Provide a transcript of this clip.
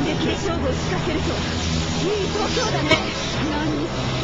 で勝部を仕掛けるとはいい度胸だね。何